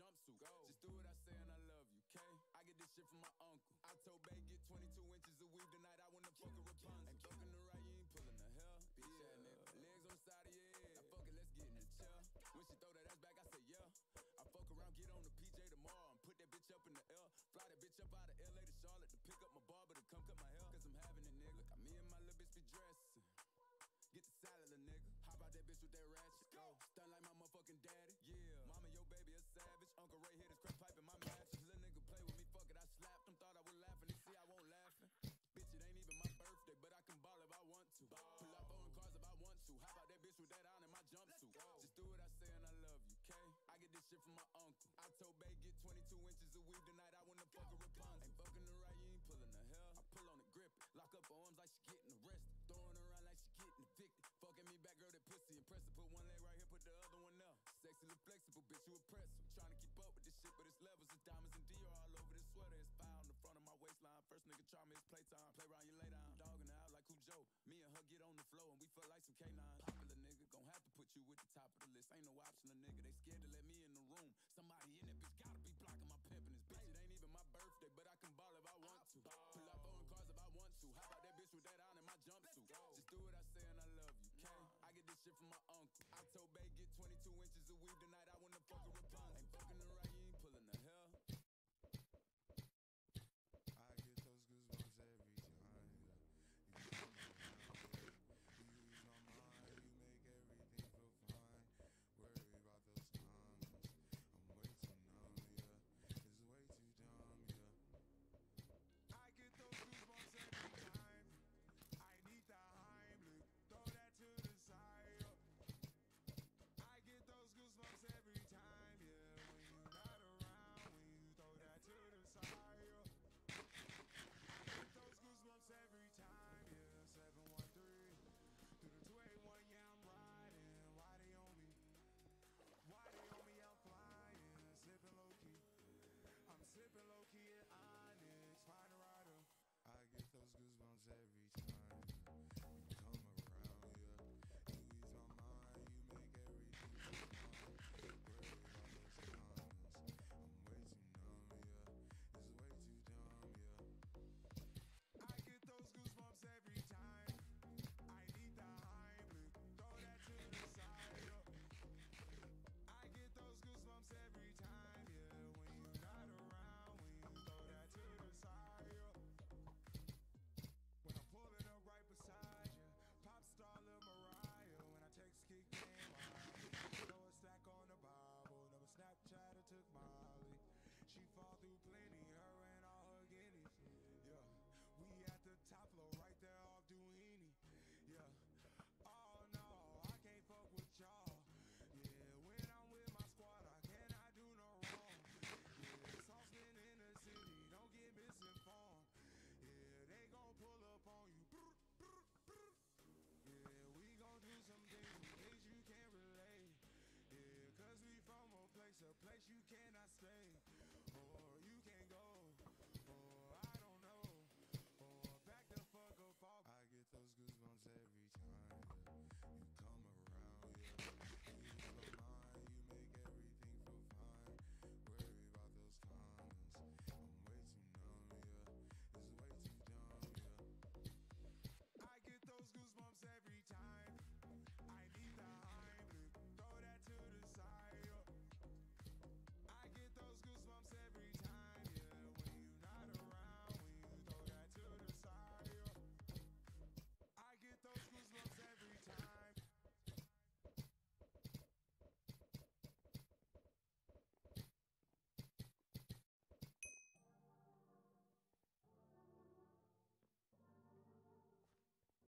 jumpsuit. From my uncle. I told Bay get 22 inches of weed tonight. I wanna fuck a Rapunzel. Ain't fucking the right, you ain't pulling the hell. I pull on it, grip. Lock up her arms like she getting arrested. Throwing around like she getting addicted. Fucking me back, girl, that pussy impressive. Put one leg right here, put the other one up. Sexy, look flexible, bitch, you impressive. Trying to keep up with this shit, but it's levels. It's diamonds and Dior all over this sweater. It's fire on the front of my waistline. First nigga try me, it's playtime. Play around you later down. Dogging out like Cujo. Me and her get on the floor and we feel like some canines. Popular nigga, gon' have to put you at the top of the list. Ain't no option,